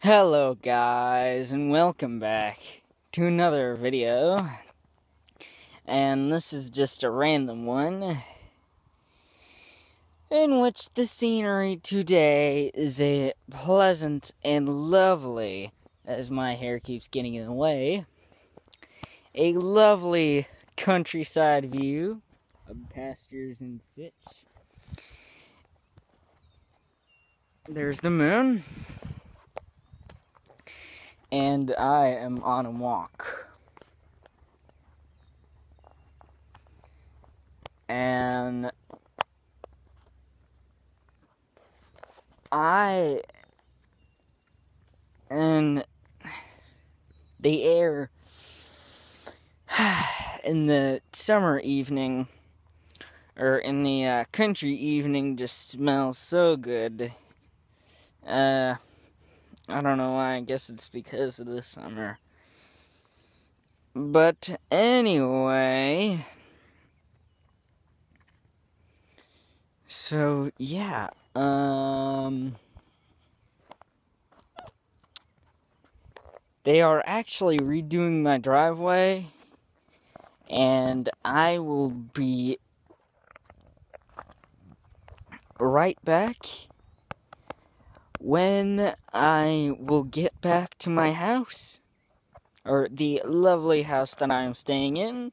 Hello guys and welcome back to another video. And this is just a random one in which the scenery today is a pleasant and lovely as my hair keeps getting in the way a lovely countryside view of pastures and such there's the moon and I am on a walk. And I and the air in the summer evening or in the uh, country evening just smells so good. Uh I don't know why. I guess it's because of the summer. But anyway. So, yeah. Um. They are actually redoing my driveway. And I will be right back when I will get back to my house, or the lovely house that I am staying in,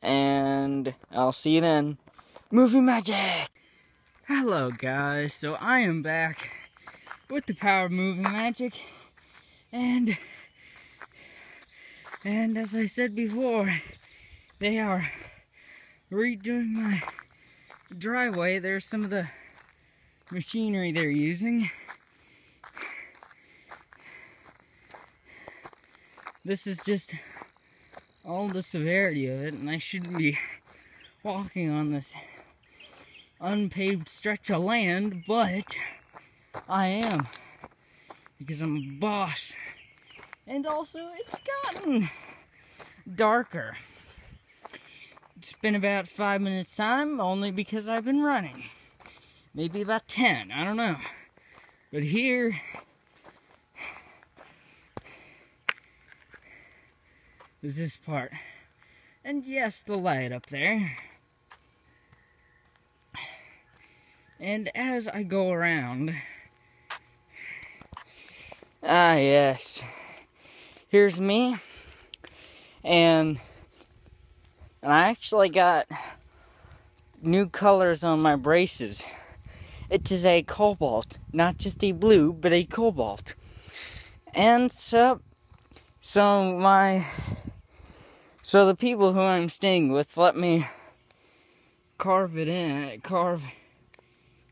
and I'll see you then. Movie magic! Hello guys, so I am back with the power of movie magic, and, and as I said before, they are redoing my driveway. There's some of the machinery they're using. This is just all the severity of it, and I shouldn't be walking on this unpaved stretch of land, but I am because I'm a boss. And also, it's gotten darker. It's been about five minutes time, only because I've been running. Maybe about 10, I don't know. But here, is this part. And yes, the light up there. And as I go around, ah yes, here's me, and, and I actually got new colors on my braces. It is a cobalt, not just a blue, but a cobalt. And so, so my so the people who I'm staying with let me carve it in, carve,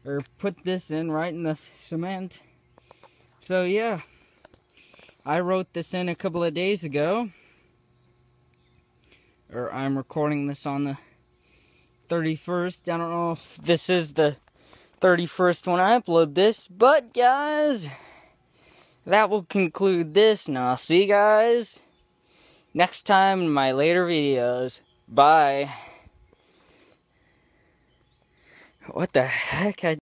or put this in right in the cement. So yeah, I wrote this in a couple of days ago. Or I'm recording this on the 31st. I don't know if this is the 31st when I upload this, but guys, that will conclude this, and I'll see you guys next time in my later videos. Bye. What the heck? I